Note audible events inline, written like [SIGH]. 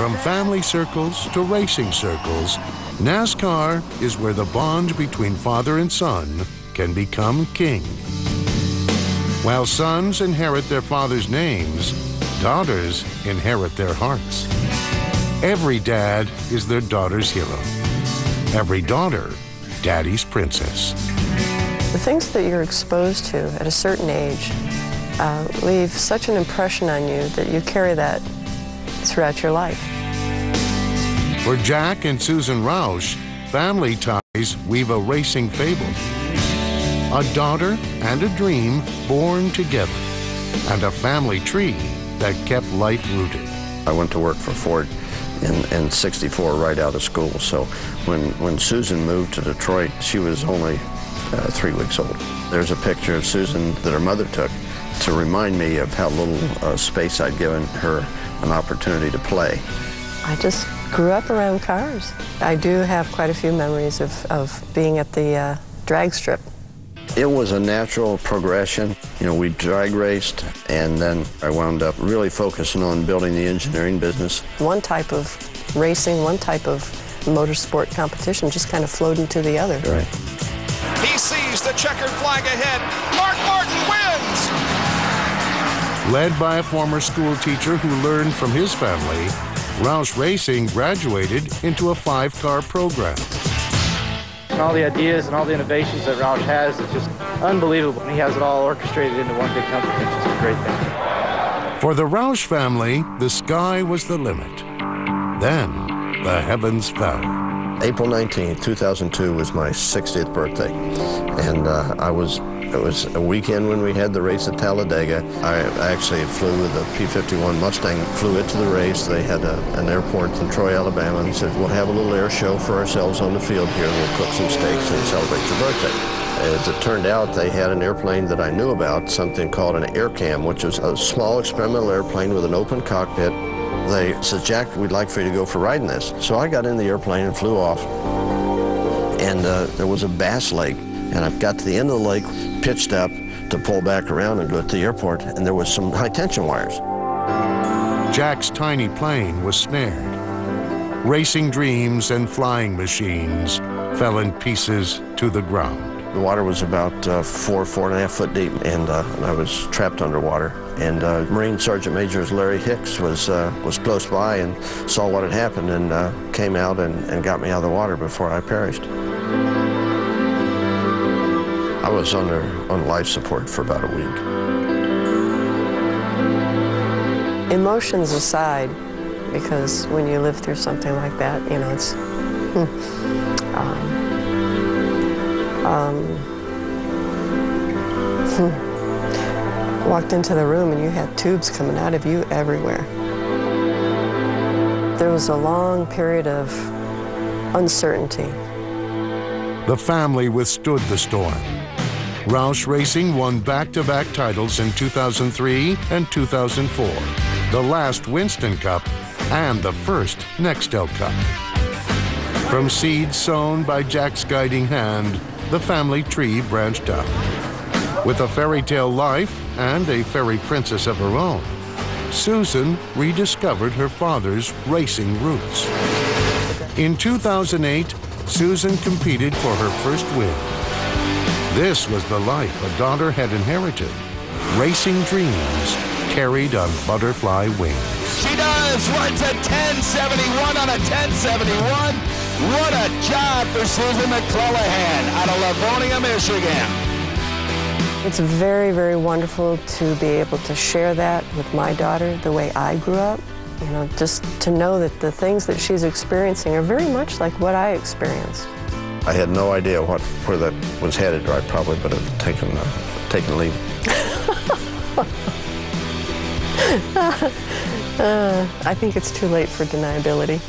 From family circles to racing circles, NASCAR is where the bond between father and son can become king. While sons inherit their father's names, daughters inherit their hearts. Every dad is their daughter's hero. Every daughter, daddy's princess. The things that you're exposed to at a certain age uh, leave such an impression on you that you carry that throughout your life. For Jack and Susan Roush, family ties weave a racing fable. A daughter and a dream born together, and a family tree that kept life rooted. I went to work for Ford in, in 64 right out of school. So when, when Susan moved to Detroit, she was only uh, three weeks old. There's a picture of Susan that her mother took to remind me of how little uh, space I'd given her an opportunity to play. I just grew up around cars. I do have quite a few memories of, of being at the uh, drag strip. It was a natural progression. You know, we drag raced, and then I wound up really focusing on building the engineering business. One type of racing, one type of motorsport competition just kind of flowed into the other. Right. He sees the checkered flag ahead. Mark Martin wins! Led by a former school teacher who learned from his family, Roush Racing graduated into a five-car program. And all the ideas and all the innovations that Roush has is just unbelievable. And he has it all orchestrated into one big company. It's just a great thing. For the Roush family, the sky was the limit. Then, the heavens fell. April 19, 2002 was my 60th birthday. And uh, I was it was a weekend when we had the race at Talladega. I actually flew with the P-51 Mustang, flew it to the race. They had a, an airport in Troy, Alabama, and said, we'll have a little air show for ourselves on the field here, and we'll cook some steaks and celebrate your birthday. As it turned out, they had an airplane that I knew about, something called an Aircam, which was a small experimental airplane with an open cockpit. They said, Jack, we'd like for you to go for riding this. So I got in the airplane and flew off. And uh, there was a bass lake and I got to the end of the lake, pitched up to pull back around and go to the airport, and there was some high tension wires. Jack's tiny plane was snared. Racing dreams and flying machines fell in pieces to the ground. The water was about uh, four, four and a half foot deep, and, uh, and I was trapped underwater. And uh, Marine Sergeant Major Larry Hicks was, uh, was close by and saw what had happened and uh, came out and, and got me out of the water before I perished. I was under on life support for about a week. Emotions aside, because when you live through something like that, you know, it's. [LAUGHS] Um, um, [LAUGHS] hmm, walked into the room and you had tubes coming out of you everywhere. There was a long period of uncertainty. The family withstood the storm. Roush Racing won back-to-back titles in 2003 and 2004, the last Winston Cup and the first Nextel Cup. From seeds sown by Jack's guiding hand, the family tree branched out. With a fairy tale life and a fairy princess of her own, Susan rediscovered her father's racing roots. In 2008, Susan competed for her first win. This was the life a daughter had inherited. Racing dreams carried on butterfly wings. She does. Runs a 1071 on a 1071. What a job for Susan McClellan out of Livonia, Michigan. It's very, very wonderful to be able to share that with my daughter the way I grew up. You know, just to know that the things that she's experiencing are very much like what I experienced. I had no idea what where that was headed, or I probably would have taken uh, taken leave. [LAUGHS] uh, I think it's too late for deniability.